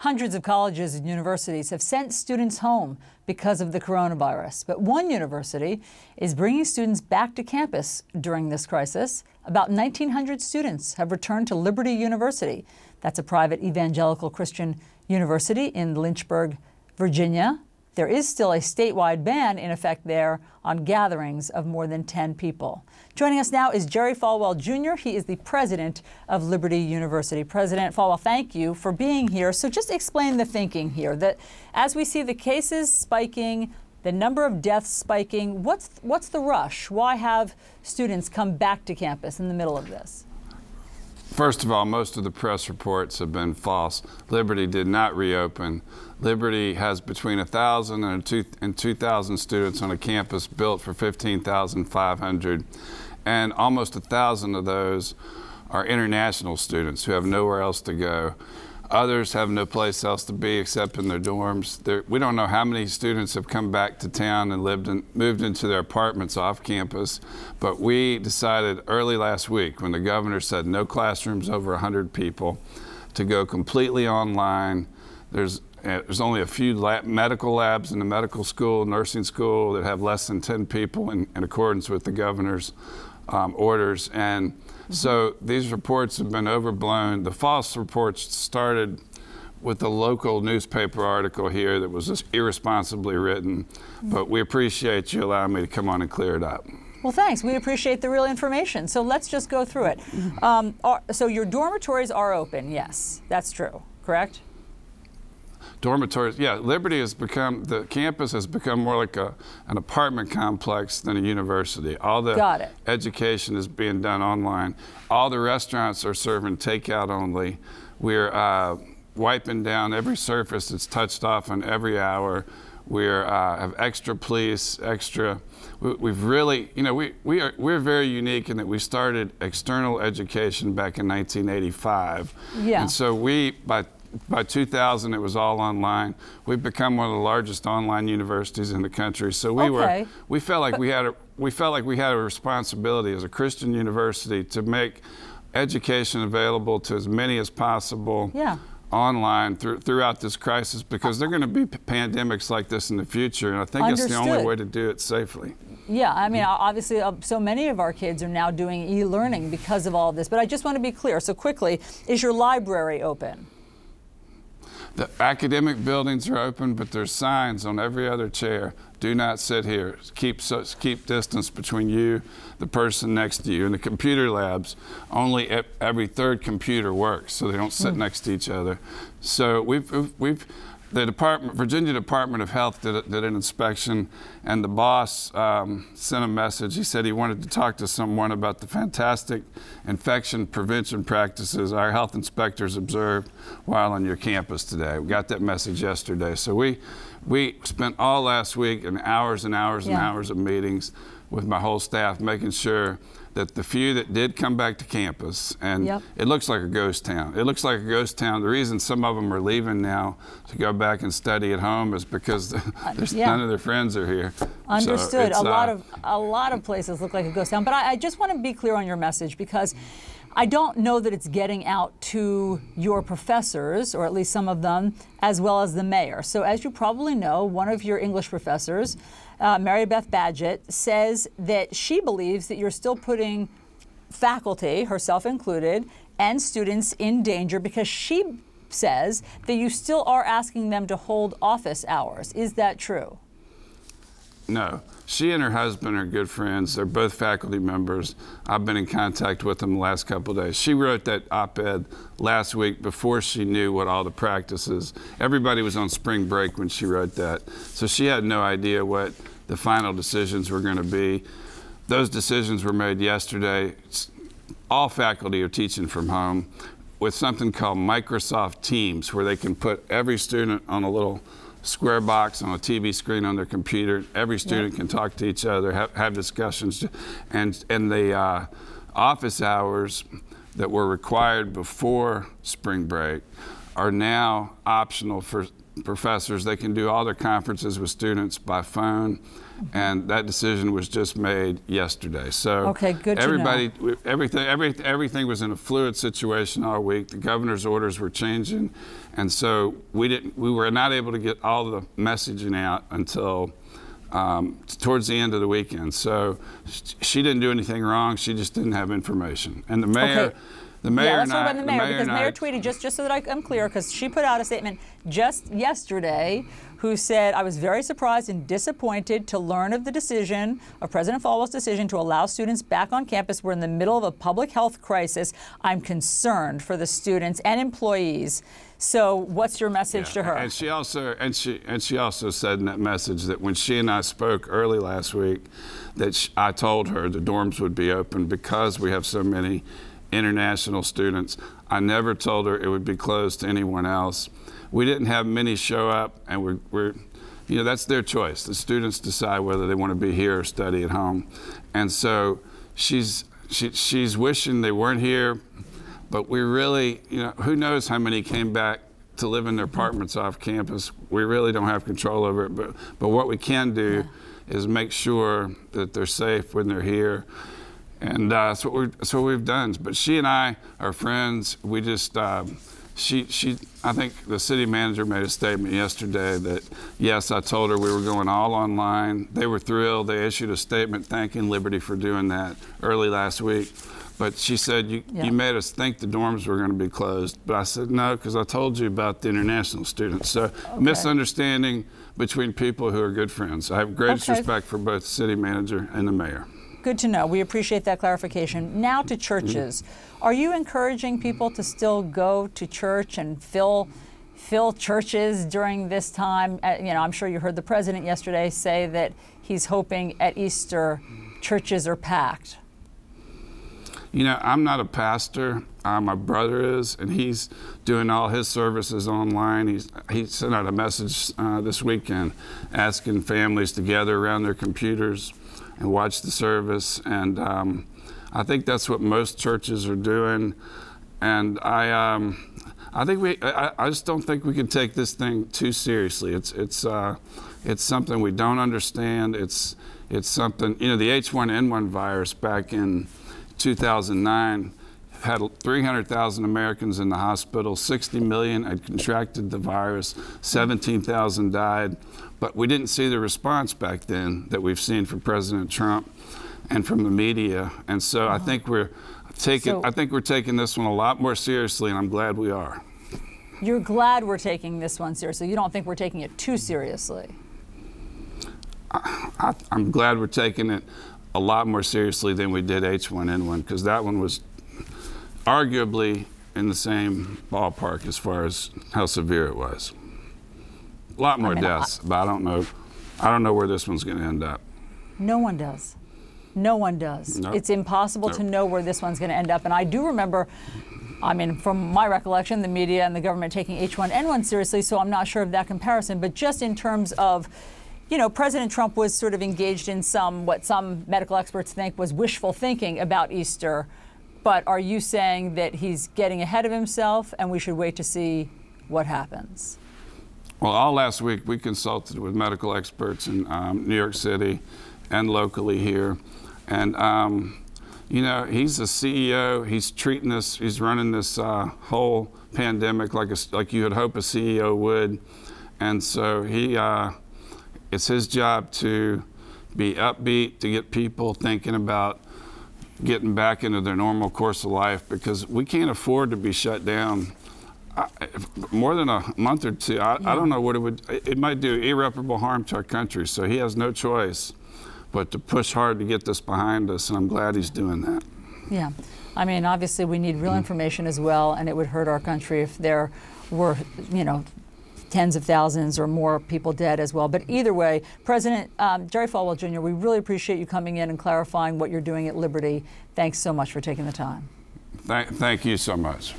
Hundreds of colleges and universities have sent students home because of the coronavirus. But one university is bringing students back to campus during this crisis. About 1,900 students have returned to Liberty University. That's a private evangelical Christian university in Lynchburg, Virginia. There is still a statewide ban in effect there on gatherings of more than 10 people. Joining us now is Jerry Falwell Jr. He is the president of Liberty University. President Falwell, thank you for being here. So just explain the thinking here that as we see the cases spiking, the number of deaths spiking, what's what's the rush? Why have students come back to campus in the middle of this? First of all, most of the press reports have been false. Liberty did not reopen. Liberty has between 1,000 and 2,000 students on a campus built for 15,500, and almost 1,000 of those are international students who have nowhere else to go. Others have no place else to be except in their dorms. We don't know how many students have come back to town and lived in, moved into their apartments off campus, but we decided early last week when the governor said no classrooms over 100 people to go completely online. There's uh, there's only a few lab, medical labs in the medical school, nursing school that have less than 10 people in, in accordance with the governor's um, orders. And so these reports have been overblown. The false reports started with a local newspaper article here that was just irresponsibly written. But we appreciate you allowing me to come on and clear it up. Well, thanks. We appreciate the real information. So let's just go through it. Um, so your dormitories are open, yes, that's true, correct? Dormitories. Yeah, Liberty has become the campus has become more like a an apartment complex than a university. All the education is being done online. All the restaurants are serving takeout only. We're uh, wiping down every surface that's touched off on every hour. We uh, have extra police, extra. We, have really, you know, we, we are we're very unique in that we started external education back in 1985. Yeah. And so we, by by 2000 it was all online we've become one of the largest online universities in the country so we okay. were we felt like but, we had a we felt like we had a responsibility as a christian university to make education available to as many as possible yeah. online throughout this crisis because there are going to be pandemics like this in the future and i think Understood. it's the only way to do it safely yeah, I mean, obviously, uh, so many of our kids are now doing e learning because of all of this. But I just want to be clear. So, quickly, is your library open? The academic buildings are open, but there's signs on every other chair. Do not sit here. Keep keep distance between you, the person next to you. In the computer labs, only every third computer works, so they don't sit mm. next to each other. So we've we've the Department, Virginia Department of Health did, did an inspection, and the boss um, sent a message. He said he wanted to talk to someone about the fantastic infection prevention practices our health inspectors observed while on your campus today. We got that message yesterday. So we, we spent all last week and hours and hours and hours of meetings with my whole staff, making sure that the few that did come back to campus, and yep. it looks like a ghost town. It looks like a ghost town. The reason some of them are leaving now to go back and study at home is because there's yeah. none of their friends are here. Understood. So a lot uh, of a lot of places look like a ghost town. But I, I just want to be clear on your message because. I don't know that it's getting out to your professors, or at least some of them, as well as the mayor. So, as you probably know, one of your English professors uh, Mary Beth Baggett, says that she believes that you're still putting faculty, herself included, and students in danger because she says that you still are asking them to hold office hours. Is that true? No. She and her husband are good friends. They're both faculty members. I've been in contact with them the last couple days. She wrote that op ed last week before she knew what all the practices. Everybody was on spring break when she wrote that. So she had no idea what the final decisions were going to be. Those decisions were made yesterday. All faculty are teaching from home with something called Microsoft Teams, where they can put every student on a little square box on a TV screen on their computer. Every student can talk to each other, have, have discussions, and and the uh, office hours that were required before spring break are now optional for professors. They can do all their conferences with students by phone, and that decision was just made yesterday. So Okay, good everybody, everything, every, everything was in a fluid situation all week. The governor's orders were changing, and so we didn't, we were not able to get all the messaging out until. Um, towards the end of the weekend, so she didn't do anything wrong. She just didn't have information, and the mayor, Okay. The mayor yeah, let's talk about the mayor because Mayor I- Tweedy just just so that I, I'm clear because she put out a statement just yesterday who said I was very surprised and disappointed to learn of the decision of President Falwell's decision to allow students back on campus. We're in the middle of a public health crisis. I'm concerned for the students and employees. So, what's your message to her? And she also and she and she also said in that message that when she and I spoke early last week, that sh I told her the dorms would be open because we have so many international students. I never told her it would be closed to anyone else. We didn't have many show up, and we're, we're you know that's their choice. The students decide whether they want to be here or study at home, and so she's she, she's wishing they weren't here but we really, you know, who knows how many came back to live in their apartments off campus. We really don't have control over it, but but what we can do is make sure that they're safe when they're here. And uh, that's what we that's what we've done. But she and I are friends. We just um, she she I think the city manager made a statement yesterday that yes, I told her we were going all online. They were thrilled. They issued a statement thanking Liberty for doing that early last week. But she said you Yeah. you made us think the dorms were going to be closed. But I said no because I told you about the international students. So misunderstanding between people who are good friends. I have greatest Okay. respect for both the city manager and the mayor. Good to know. We appreciate that clarification. Now to churches. Are you encouraging people to still go to church and fill fill churches during this time? Uh, you know, I'm sure you heard the president yesterday say that he's hoping at Easter churches are packed. You know, I'm not a pastor. Uh, my brother is, and he's doing all his services online. He's, he sent out a message uh, this weekend asking families to gather around their computers and watch the service. And um, I think that's what most churches are doing. And I, um, I think we, I, I just don't think we can take this thing too seriously. It's, it's, uh, it's something we don't understand. It's, it's something, you know, the H1N1 virus back in 2009 had 300,000 Americans in the hospital, 60 million had contracted the virus, 17,000 died. But we didn't see the response back then that we've seen from President Trump and from the media. And so I think we're taking So- I think we're taking this one a lot more seriously and I'm glad we are. You're glad we're taking this one seriously. You don't think we're taking it too seriously. I, I'm glad we're taking it a lot more seriously than we did H1N1 because that one was arguably in the same ballpark as far as how severe it was. A lot more mean, I- deaths, but I don't know. I don't know where this one's going to end up. No one does. No one does. Nope. It's impossible to know where this one's going to end up. And I do remember, I mean, from my recollection, the media and the government taking H1N1 seriously, so I'm not sure of that comparison. But just in terms of, you know, President Trump was sort of engaged in some, what some medical experts think was wishful thinking about Easter. But are you saying that he's getting ahead of himself and we should wait to see what happens? Well, all last week we consulted with medical experts in um, New York City and locally here. And, um, you know, he's a CEO. He's treating this, he's running this uh, whole pandemic like, a, like you would hope a CEO would. And so he, uh, it's his job to be upbeat, to get people thinking about getting back into their normal course of life because we can't afford to be shut down I- more than a month or two. I, I don't know what it would. It it might do irreparable harm to our country. So he has no choice but to push hard to get this behind us, and I'm glad he's doing that. Yeah. I mean, obviously, we need real mm-hmm. information as well, and it would hurt our country if there were, you know, tens of thousands or more people dead as well. But either way, President um, Jerry Falwell Jr., we really appreciate you coming in and clarifying what you're doing at Liberty. Thanks so much for taking the time. Thank, thank you so much.